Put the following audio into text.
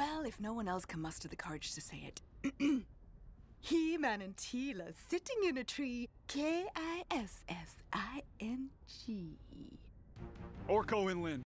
Well, if no one else can muster the courage to say it. He-Man and Teela sitting in a tree. K-I-S-S-I-N-G. Orko and Lyn,